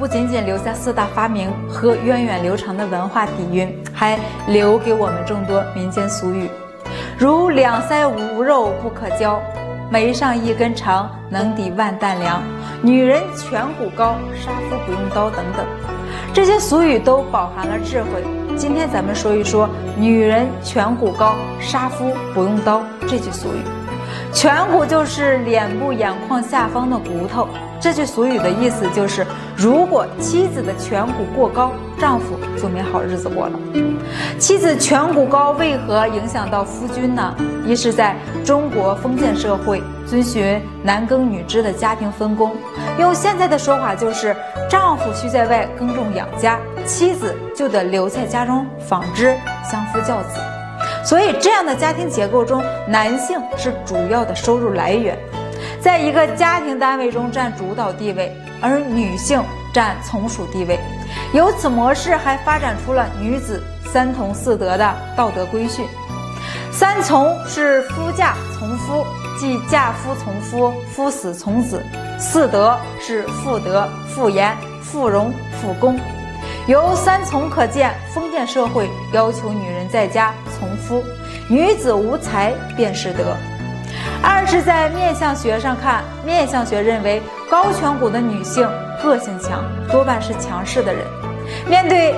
不仅仅留下四大发明和源远流长的文化底蕴，还留给我们众多民间俗语，如“两腮无肉不可交”，“眉上一根肠能抵万担粮”，“女人颧骨高，杀夫不用刀”等等。这些俗语都饱含了智慧。今天咱们说一说“女人颧骨高，杀夫不用刀”这句俗语。颧骨就是脸部眼眶下方的骨头。这句俗语的意思就是，如果妻子的颧骨过高，丈夫就没好日子过了。妻子颧骨高为何影响到夫君呢？一是在中国封建社会遵循男耕女织的家庭分工，用现在的说法就是，丈夫需在外耕种养家，妻子就得留在家中纺织、相夫教子。所以，这样的家庭结构中，男性是主要的收入来源。在一个家庭单位中占主导地位，而女性占从属地位。由此模式还发展出了女子三从四德的道德规训。三从是夫嫁从夫，即嫁夫从夫，夫死从子；四德是妇德、妇言、妇容、妇功。由三从可见，封建社会要求女人在家从夫，女子无才便是德。二是，在面相学上看，面相学认为高颧骨的女性个性强，多半是强势的人。面对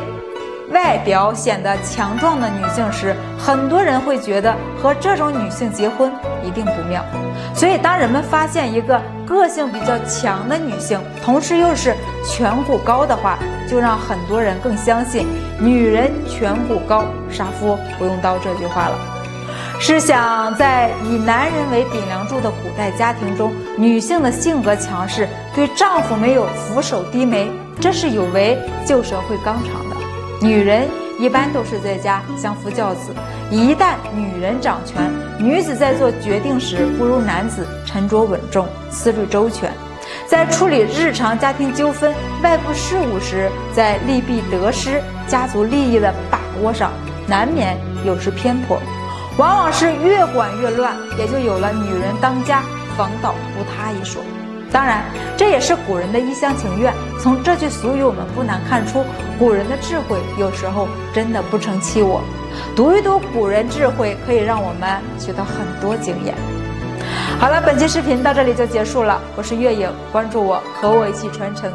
外表显得强壮的女性时，很多人会觉得和这种女性结婚一定不妙。所以，当人们发现一个个性比较强的女性，同时又是颧骨高的话，就让很多人更相信“女人颧骨高，杀夫不用刀”这句话了。试想，在以男人为顶梁柱的古代家庭中，女性的性格强势，对丈夫没有俯首低眉，这是有违旧社会纲常的。女人一般都是在家相夫教子，一旦女人掌权，女子在做决定时不如男子沉着稳重、思虑周全，在处理日常家庭纠纷、外部事务时，在利弊得失、家族利益的把握上，难免有失偏颇。往往是越管越乱，也就有了“女人当家，房倒屋塌”一说。当然，这也是古人的一厢情愿。从这句俗语，我们不难看出古人的智慧，有时候真的不成器我。读一读古人智慧，可以让我们学到很多经验。好了，本期视频到这里就结束了。我是月影，关注我，和我一起传承。